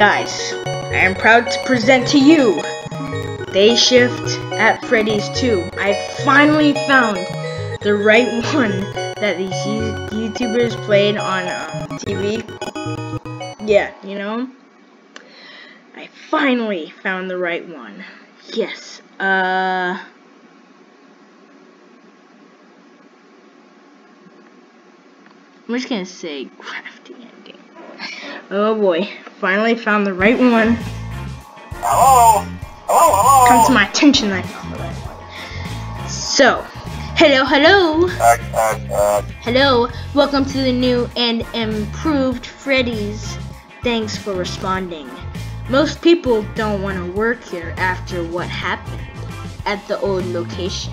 Guys, I am proud to present to you Day Shift at Freddy's 2. I finally found the right one that these YouTubers played on um, TV. Yeah, you know? I finally found the right one. Yes, uh... I'm just gonna say crafting ending. Oh boy, finally found the right one. Hello? Hello, hello? Come to my attention, I found the right one. So, hello, hello. Uh, uh, uh, Hello, welcome to the new and improved Freddy's. Thanks for responding. Most people don't want to work here after what happened at the old location.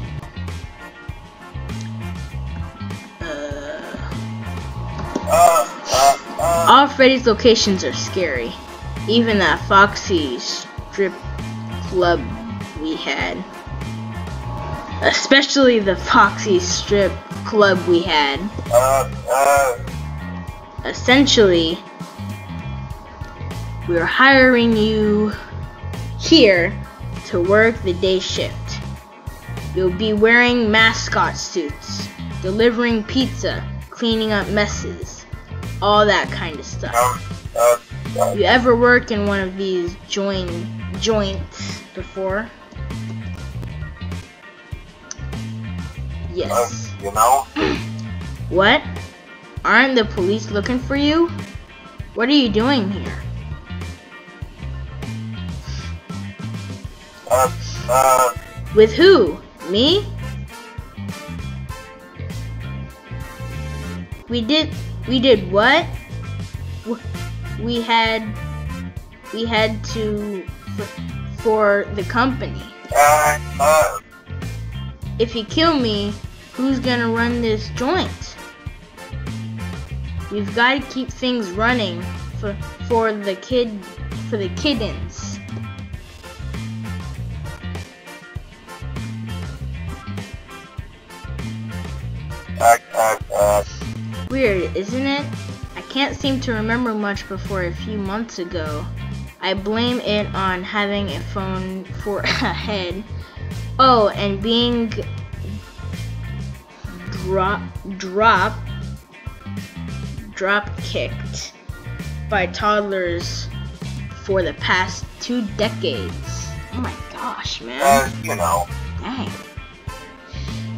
Freddy's locations are scary. Even that Foxy strip club we had. Especially the Foxy strip club we had. essentially we're hiring you here to work the day shift. You'll be wearing mascot suits, delivering pizza, cleaning up messes, all that kind of stuff. uh, uh, You ever worked in one of these join joints before? Yes. you know? What? Aren't the police looking for you? What are you doing here? Uh, uh, With who? Me? We did we did what? We had we had to for the company. If you kill me, who's gonna run this joint? We've got to keep things running for for the kid for the kittens. Isn't it? I can't seem to remember much before a few months ago. I blame it on having a phone for a head. Oh, and being drop drop drop kicked by toddlers for the past two decades. Oh my gosh, man. uh, you know. Dang.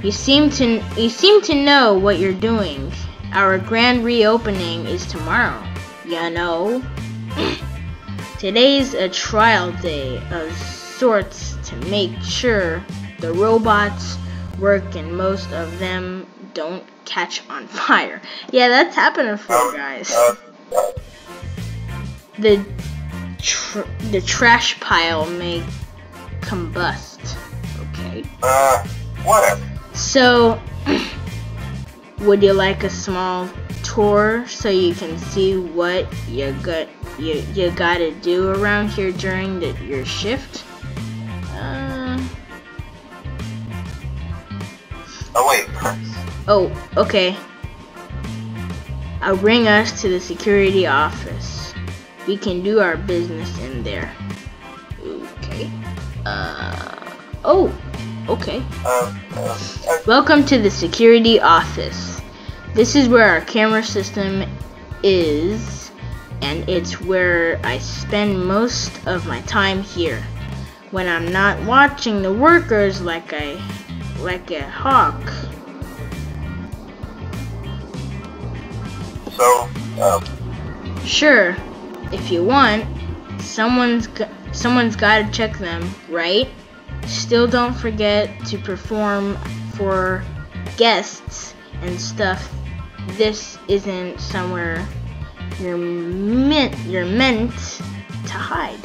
You seem to you seem to know what you're doing. Our grand reopening is tomorrow. You know. Today's a trial day of sorts to make sure the robots work and most of them don't catch on fire. Yeah, that's happening for you guys. The tr- the trash pile may combust. Okay. uh, whatever. So, would you like a small tour so you can see what you got you you gotta do around here during the, your shift? Uh, Oh, wait. oh, okay. I'll bring us to the security office. We can do our business in there. Okay. Uh. Oh. Okay. Uh, uh, Welcome to the security office. This is where our camera system is, and it's where I spend most of my time here. When I'm not watching the workers like I like a hawk. so, uh, Sure, if you want, someone's someone's got to check them, right? Still don't forget to perform for guests and stuff. This isn't somewhere you're meant you're meant to hide.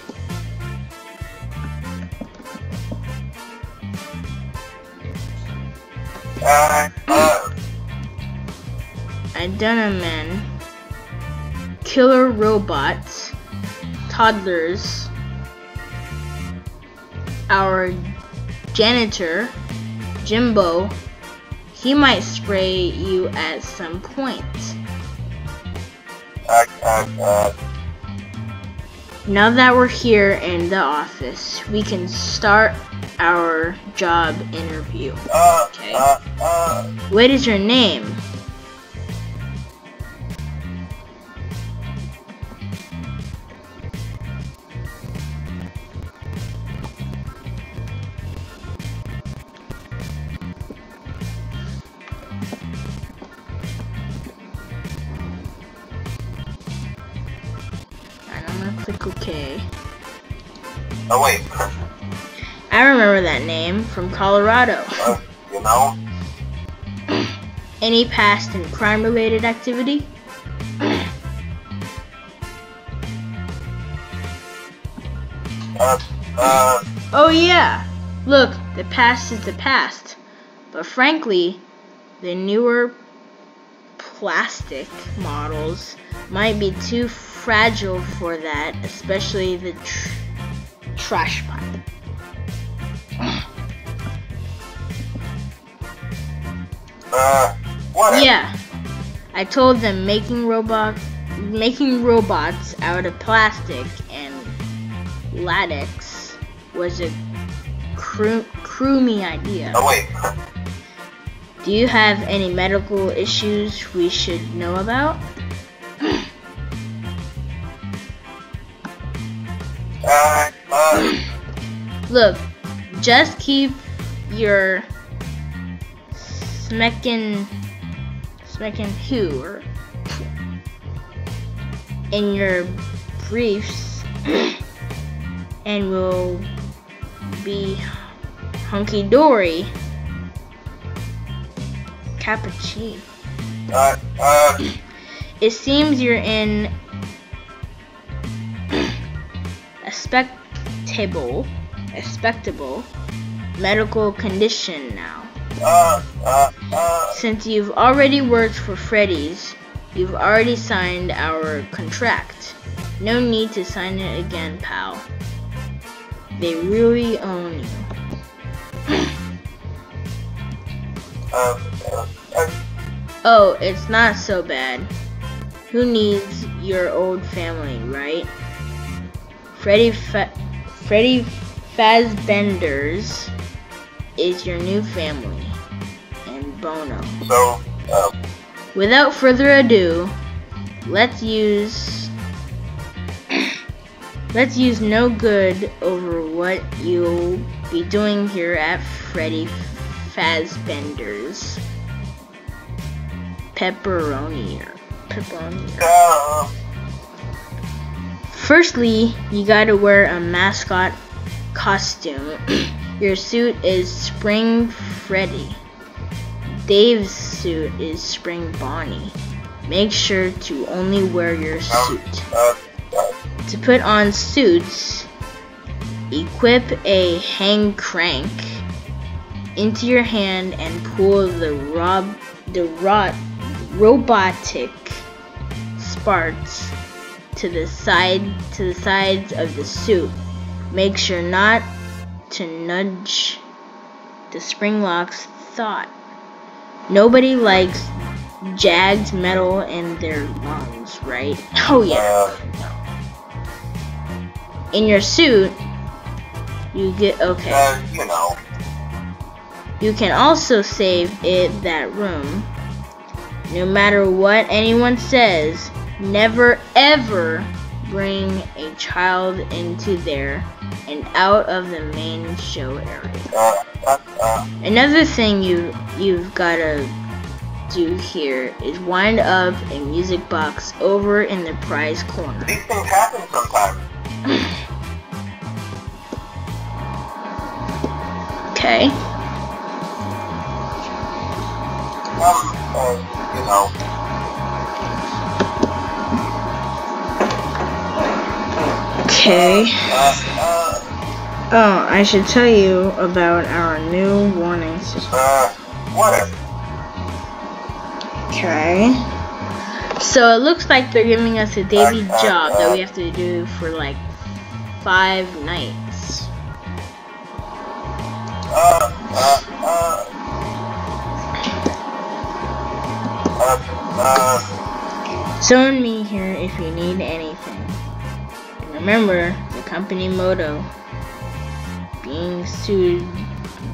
Identimen, killer robots, toddlers, our janitor, Jimbo, he might spray you at some point. Now that we're here in the office, we can start our job interview. Uh, Okay. uh, uh, What is your name? Oh wait, I remember that name from Colorado. uh, you know, Any past and crime related activity? uh, uh, Oh, yeah. Look, the past is the past. But frankly, the newer plastic models might be too fragile for that, especially the tr- trash pipe. uh. Yeah. I told them making robot making robots out of plastic and latex was a cru- croomy idea. Oh wait, Do you have any medical issues we should know about? Look, just keep your smeckin smeckin or in your briefs and we'll be hunky dory. Cappuccino. uh, uh, It seems you're in a spectable, a spectable medical condition now. uh, uh, uh, Since you've already worked for Freddy's, you've already signed our contract. No need to sign it again, pal. They really own you. Oh, it's not so bad. Who needs your old family, right? Freddy Fa- Freddy Fazbender's is your new family, and Bono. so, uh, Without further ado, let's use let's use no good over what you'll be doing here at Freddy Fazbender's pepperoni or pepperoni. uh, Firstly, you gotta wear a mascot costume. Your suit is Spring Freddy. Dave's suit is Spring Bonnie. Make sure to only wear your suit. uh, uh, To put on suits, equip a hang crank into your hand and pull the rob the rot robotic sparks to the side to the sides of the suit. Make sure not to nudge the spring locks thought. Nobody likes jagged metal in their lungs, right? Oh yeah. uh, In your suit, you get okay. uh, you know, You can also save it that room. No matter what anyone says, never ever bring a child into there and out of the main show area. uh, uh, uh, Another thing you you've gotta do here is wind up a music box over in the prize corner. these things happen sometimes. Okay. Um, uh, you know, Okay. uh, uh, Oh, I should tell you about our new warning system. uh, whatever. Okay. So it looks like they're giving us a daily Uh, uh, job that we uh. have to do for like five nights. Uh, uh, uh, uh, uh, Zone me here if you need anything. Remember the company motto being sued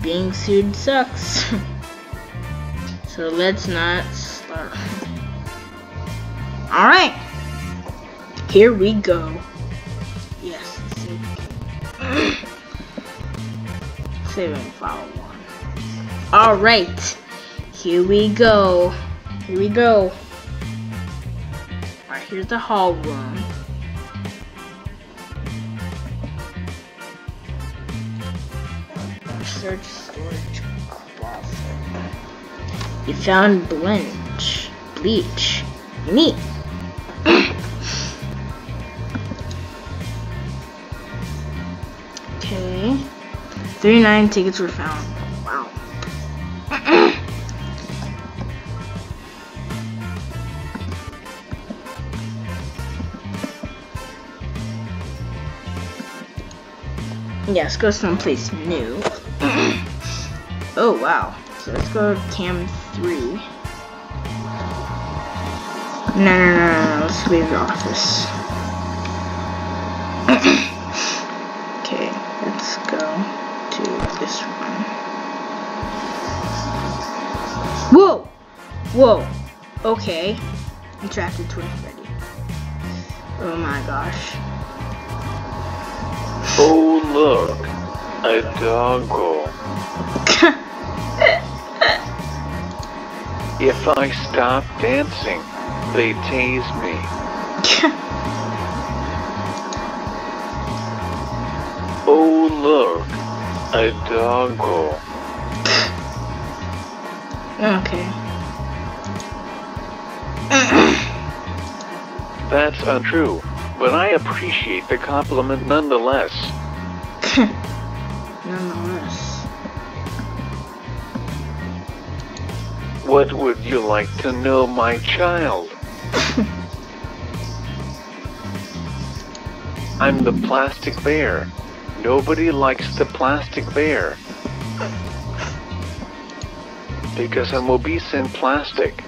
being sued sucks. So let's not start. All right here we go. Yes save and file one. All right here we go. Here we go. Alright, here's the hall room. Storage closet. You found bleach. Bleach. Neat. okay. 39 tickets were found. Wow. Let's go someplace new. Oh, wow. So let's go to cam 3. No, no, no, no, no. let's leave the office. okay, let's go to this one. Whoa! Whoa! Okay. Interactive Toy Freddy. Oh my gosh. Oh, look, a doggo. if I stop dancing, they tease me. Oh, look, a doggo. okay. That's untrue, but I appreciate the compliment nonetheless. Nonetheless. What would you like to know, my child? I'm the plastic bear. Nobody likes the plastic bear. Because I'm obese and plastic.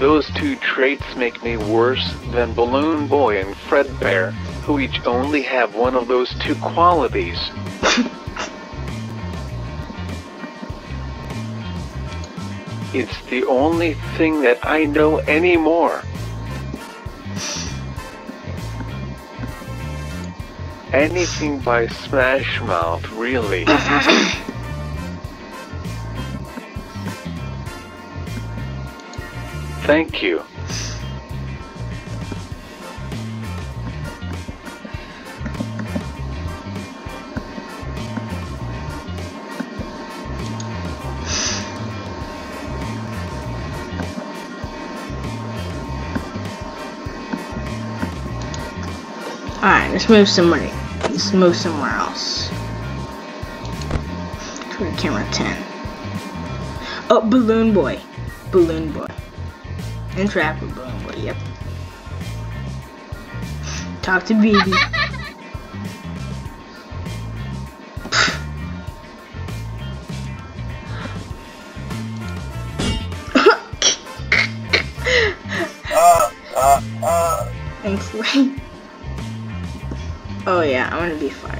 Those two traits make me worse than Balloon Boy and Fredbear, who each only have one of those two qualities. It's the only thing that I know anymore. Anything by Smash Mouth, really. Thank you. Let's move somewhere. Let's move somewhere else. Camera 10. Oh, Balloon Boy. Balloon Boy. Interact with Balloon Boy, yep. Talk to baby. want to be fired.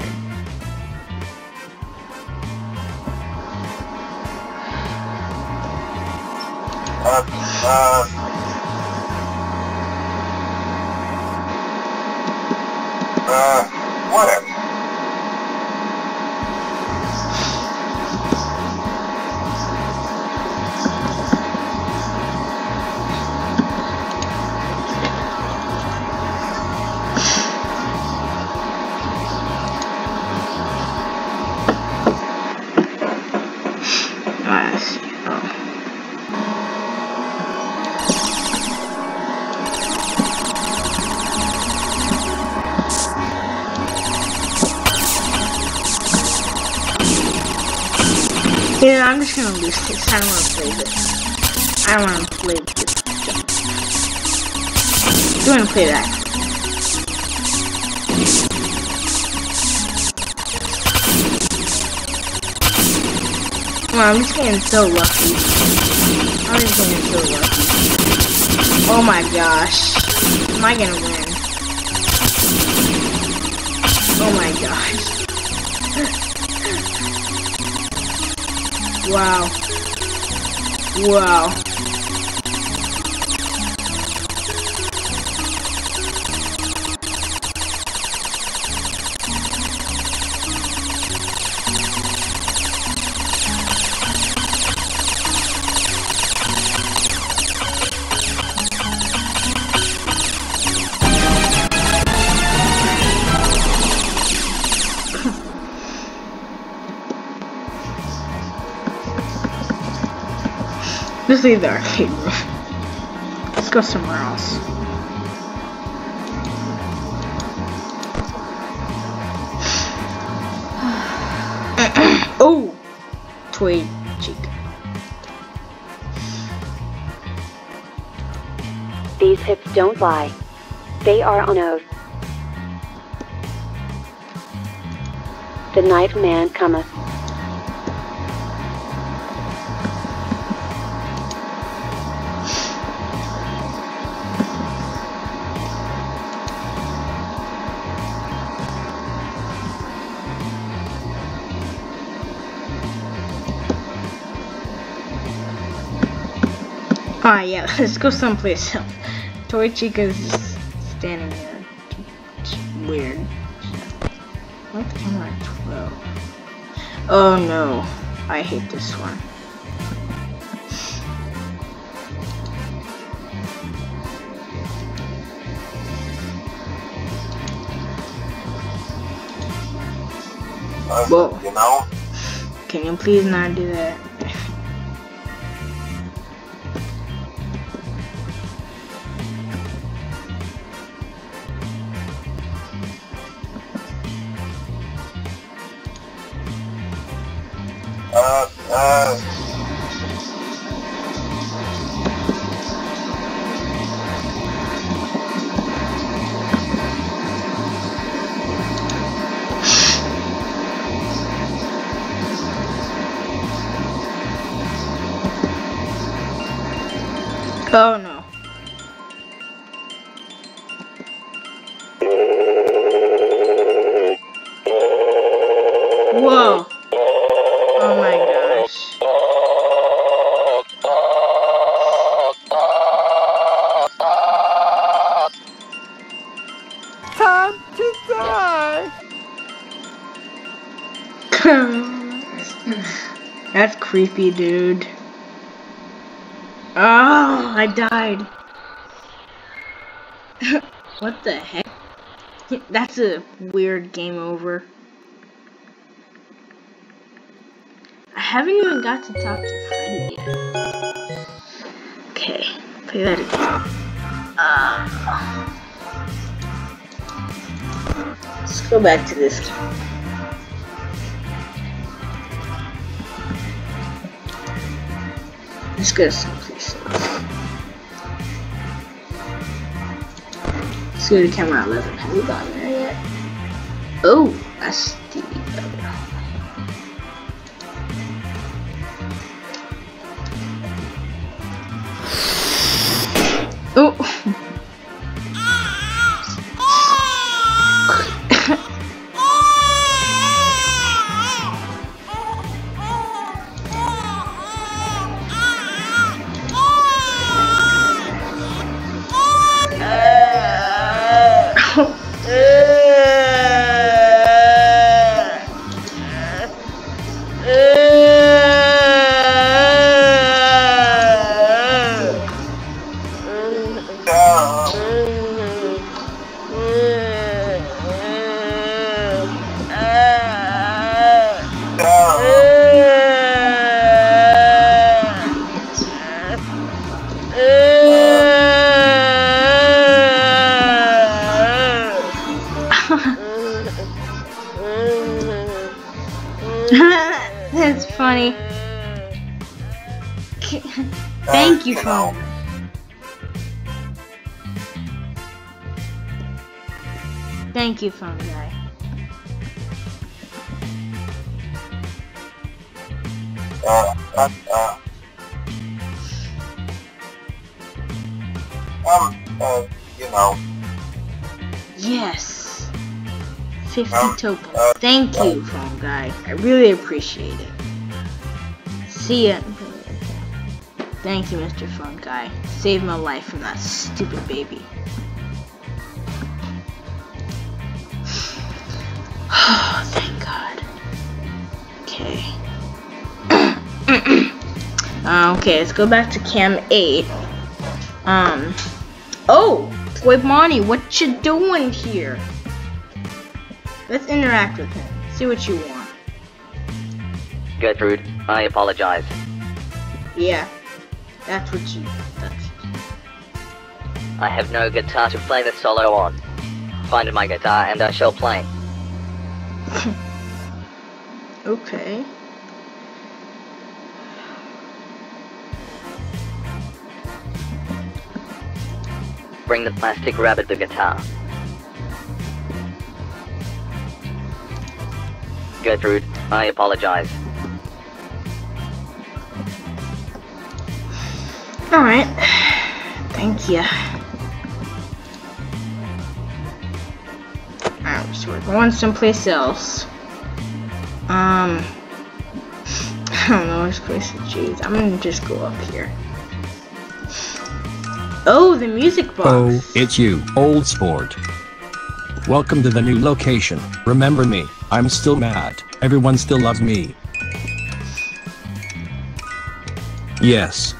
Yeah, I'm just gonna lose this. I don't wanna play this. I don't wanna play this game. You wanna play that? On, I'm just getting so lucky. I'm just getting so lucky. Oh my gosh. Am I gonna win? Oh my gosh. Wow. Wow. Just leave the arcade room. Let's go somewhere else. oh! Toy cheek. These hips don't lie. They are on oath. The night man cometh. Ah, yeah, let's go someplace else. Toy Chica's standing there. It's weird. What camera 12? Oh no, I hate this one. Uh, Whoa. You know? Can you please not do that? Oh no. Whoa. Oh my gosh. Time to die! That's creepy, dude. Oh, I died. what the heck? That's a weird game over. I haven't even got to talk to Freddy yet. Okay, play that again. Uh, let's go back to this. Let's go someplace else. Go to camera 11. Have we gotten there yet? Oh, that's you, phone. Thank you, phone guy. uh, uh, uh. Um, uh, you know. Yes. 50 tokens. Thank you, phone guy. I really appreciate it. See ya. Thank you, Mr. Phone Guy. Saved my life from that stupid baby. Oh, thank God. Okay. uh, okay, let's go back to cam 8. Um. Oh! Toy Bonnie, what you doing here? Let's interact with him. See what you want. Gertrude, I apologize. Yeah. That's what you. That's. I have no guitar to play the solo on. Find my guitar and I shall play. Okay. Bring the plastic rabbit the guitar. Gertrude, I apologize. Alright. Thank you. Alright, so we're going someplace else. Um. I don't know which place to choose. I'm gonna just go up here. Oh, the music box. Oh, it's you, old sport. Welcome to the new location. Remember me, I'm still mad. Everyone still loves me. Yes.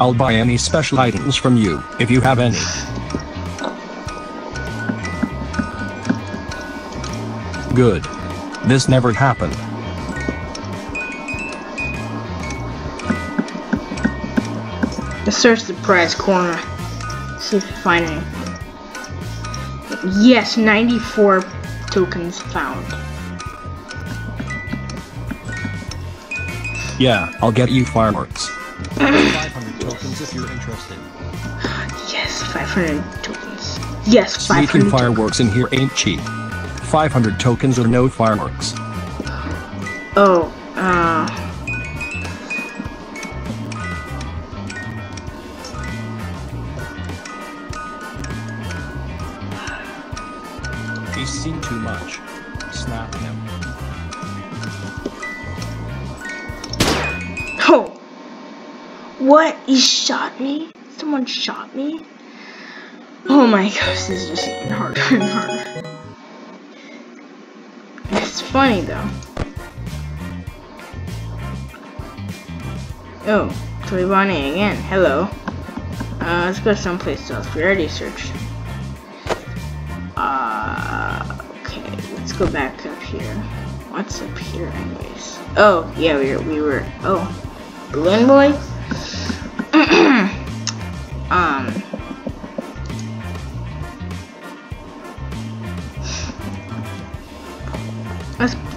I'll buy any special items from you, if you have any. Good. This never happened. Let's search the prize corner. See if we find any. Yes, 94 tokens found. Yeah, I'll get you fireworks. 500 tokens if you're interested. Yes, 500 tokens. Yes, Sneaking 500 fireworks in here ain't cheap. 500 tokens or no fireworks. Oh, uh. He shot me? Someone shot me? Oh my gosh, this is just getting harder and harder. It's funny though. Oh, Toy Bonnie again. Hello. Uh, let's go someplace else. We already searched. Uh, okay, let's go back up here. What's up here, anyways? Oh, yeah, we were, we were. Oh, Balloon Boy.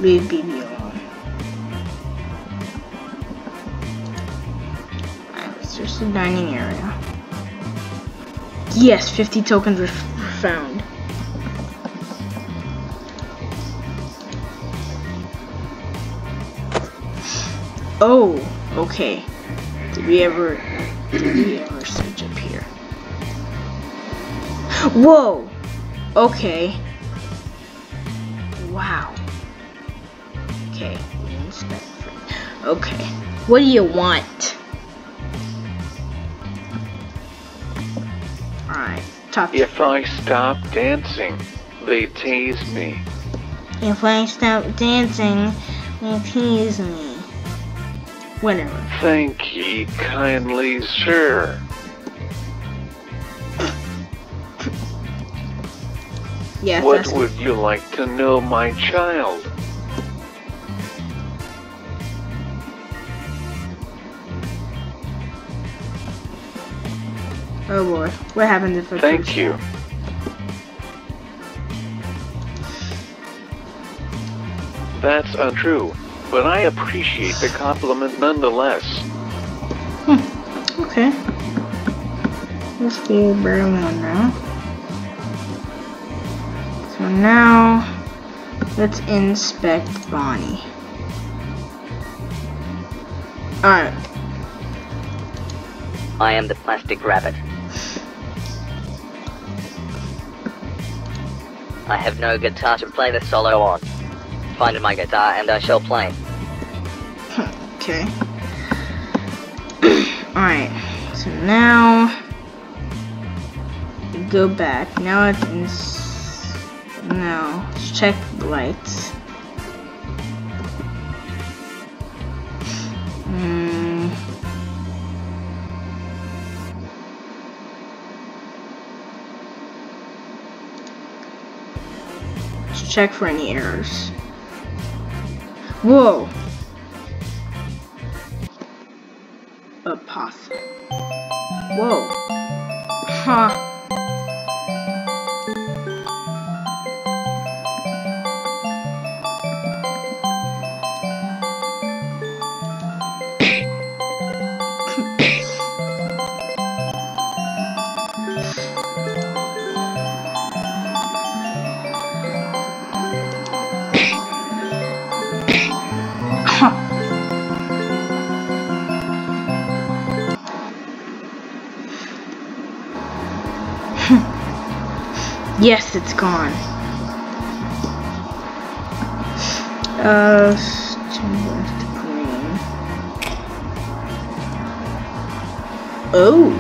Let's leave BB alone. Alright, let's search the dining area. Yes, 50 tokens were found. Oh, okay. Did we ever did we ever search up here? Whoa! Okay. Okay. What do you want? Alright, talk to If I stop dancing, they tease me. If I stop dancing, they tease me. Whatever. Thank ye kindly, sir. Yes, What would you like to know, my child? Oh boy, what happened if I Thank you. That's untrue, but I appreciate the compliment nonetheless. Hmm. Okay. Let's go do Berlin now. So now Let's inspect Bonnie. Alright. I am the plastic rabbit. I have no guitar to play the solo on. Find my guitar and I shall play. Okay. Alright. So now go back. Now it's now let's check the lights. Check for any errors. Whoa! A possum. Whoa. Huh. Yes, it's gone. Uh, green. Oh.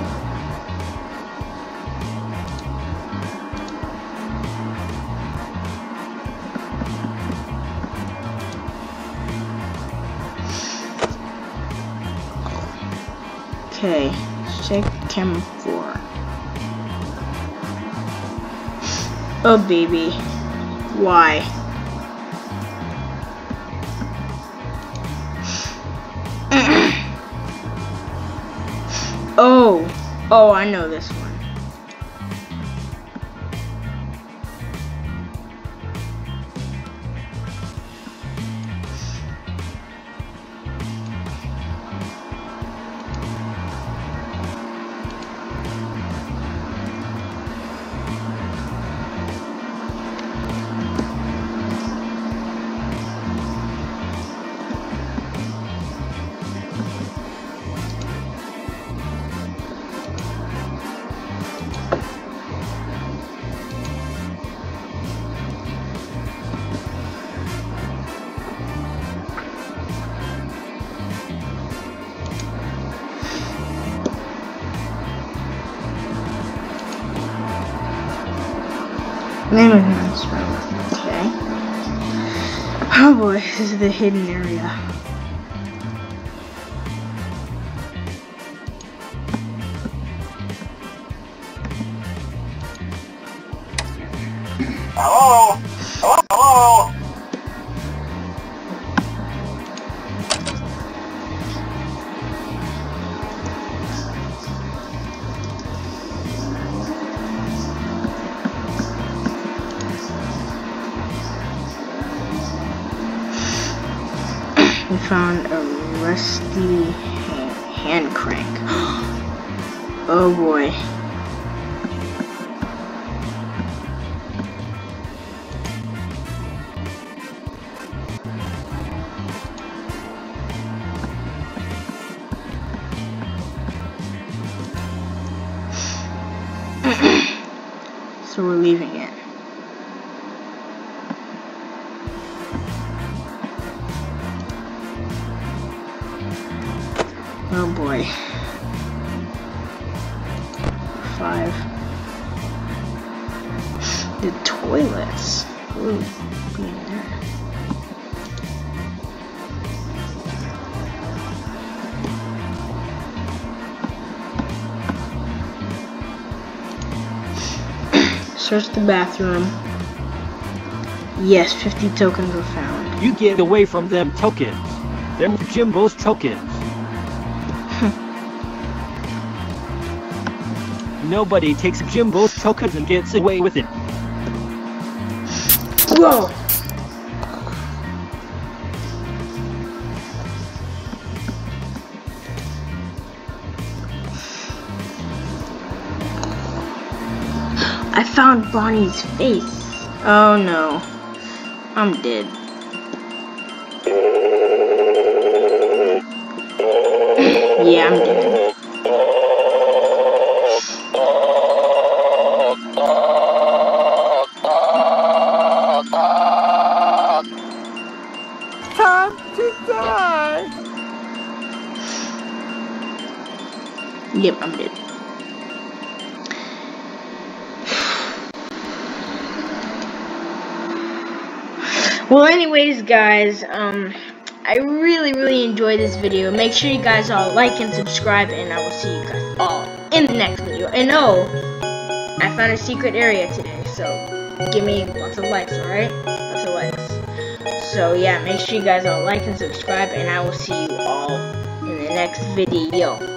Okay, check chem Oh baby. Why? oh. Oh, I know this one. Oh boy, this is the hidden area. Hello? Oh boy. Five. The toilets. Ooh, there. Search the bathroom. Yes, 50 tokens were found. You get away from them tokens. Them Jimbo's tokens. Nobody takes Jimbo's tokens and gets away with it. Whoa! I found Bonnie's face. Oh no. I'm dead. yeah, I'm dead. Anyways, guys, um, I really, really enjoyed this video. Make sure you guys all like and subscribe, and I will see you guys all in the next video. And oh, I found a secret area today, so give me lots of likes, alright? Lots of likes. So, yeah, make sure you guys all like and subscribe, and I will see you all in the next video.